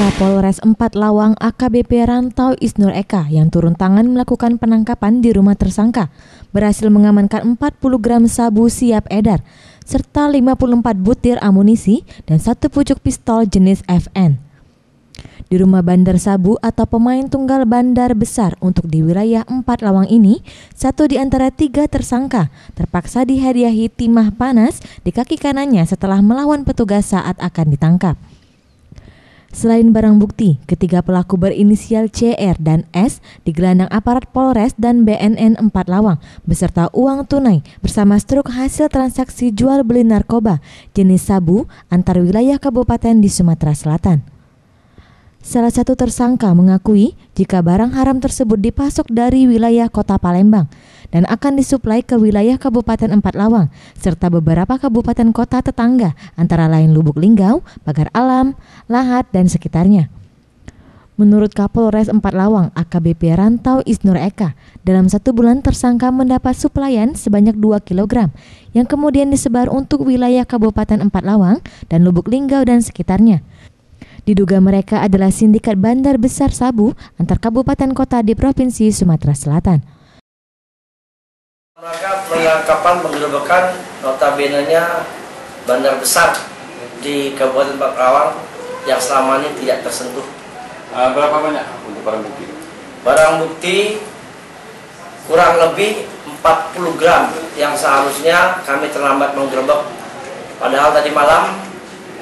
Kapolres 4 Lawang AKBP Rantau Isnur Eka yang turun tangan melakukan penangkapan di rumah tersangka berhasil mengamankan 40 gram sabu siap edar serta 54 butir amunisi dan satu pucuk pistol jenis FN. Di rumah bandar sabu atau pemain tunggal bandar besar untuk di wilayah 4 Lawang ini, satu di antara tiga tersangka terpaksa dihadiahi timah panas di kaki kanannya setelah melawan petugas saat akan ditangkap. Selain barang bukti, ketiga pelaku berinisial CR dan S digelandang aparat Polres dan BNN 4 Lawang beserta uang tunai bersama struk hasil transaksi jual beli narkoba jenis sabu antar wilayah kabupaten di Sumatera Selatan. Salah satu tersangka mengakui jika barang haram tersebut dipasok dari wilayah kota Palembang dan akan disuplai ke wilayah Kabupaten Empat Lawang serta beberapa kabupaten kota tetangga antara lain Lubuk Linggau, Pagar Alam, Lahat, dan sekitarnya. Menurut Kapolres Empat Lawang AKBP Rantau Isnur Eka, dalam satu bulan tersangka mendapat suplaian sebanyak 2 kg yang kemudian disebar untuk wilayah Kabupaten Empat Lawang dan Lubuk Linggau dan sekitarnya. Diduga mereka adalah sindikat bandar besar sabu antar kabupaten kota di Provinsi Sumatera Selatan. Mereka penangkapan penggerebekan notabene-nya bandar besar di Kabupaten Pakrawang yang selama ini tidak tersentuh. Uh, berapa banyak untuk barang bukti? Barang bukti kurang lebih 40 gram yang seharusnya kami terlambat menggerebek. Padahal tadi malam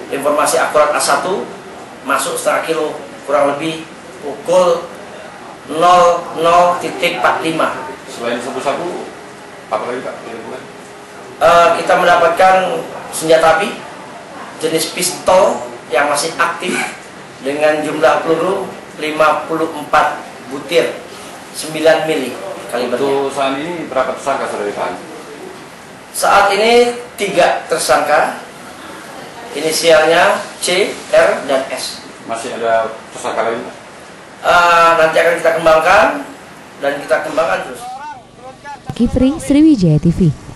informasi akurat A1 masuk setengah kilo kurang lebih pukul 00.45 Selain sabu-sabu, apa lagi Pak? uh, kita mendapatkan senjata api jenis pistol yang masih aktif dengan jumlah peluru 54 butir 9 mili kalibernya. Untuk saat ini berapa tersangka sudah ditahan? Saat ini tiga tersangka inisialnya C, R, dan S. Masih ada tersangka lain? Uh, nanti akan kita kembangkan dan kita kembangkan terus. Kifri Sriwijaya TV